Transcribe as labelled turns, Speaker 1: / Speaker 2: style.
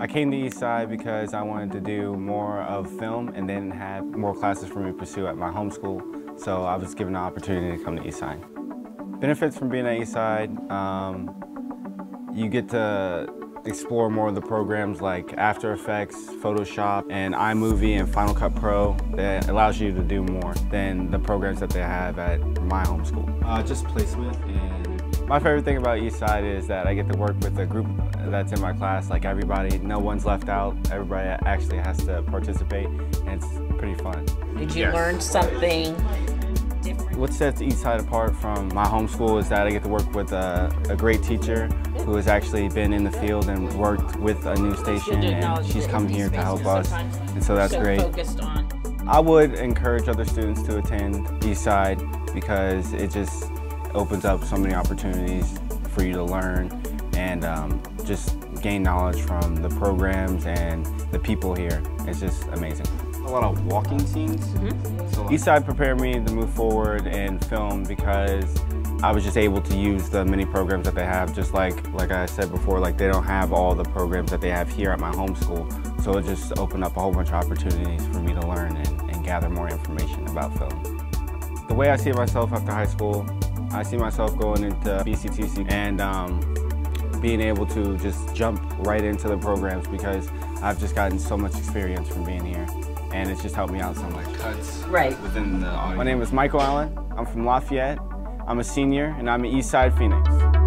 Speaker 1: I came to Eastside because I wanted to do more of film and then have more classes for me to pursue at my home school. So I was given the opportunity to come to Eastside. Benefits from being at Eastside, um, you get to explore more of the programs like After Effects, Photoshop, and iMovie and Final Cut Pro that allows you to do more than the programs that they have at my home school. Uh, just placement and my favorite thing about Eastside is that I get to work with a group that's in my class, like everybody, no one's left out, everybody actually has to participate and it's pretty fun.
Speaker 2: Did you yes. learn something different?
Speaker 1: What sets Eastside apart from my home school is that I get to work with a, a great teacher who has actually been in the field and worked with a new station and she's come here to help us and so that's great. I would encourage other students to attend Eastside because it just opens up so many opportunities for you to learn and um, just gain knowledge from the programs and the people here. It's just amazing. A lot of walking scenes. Mm -hmm. so Eastside prepared me to move forward and film because I was just able to use the many programs that they have, just like like I said before, like they don't have all the programs that they have here at my home school. So it just opened up a whole bunch of opportunities for me to learn and, and gather more information about film. The way I see myself after high school, I see myself going into BCTC and um, being able to just jump right into the programs because I've just gotten so much experience from being here and it's just helped me out so much.
Speaker 2: Cuts right.
Speaker 1: within the audience. My name is Michael Allen. I'm from Lafayette. I'm a senior and I'm an Eastside Phoenix.